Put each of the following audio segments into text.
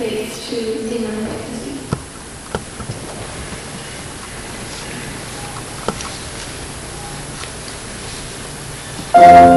benefits to the non-pregnancy. Thank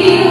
Us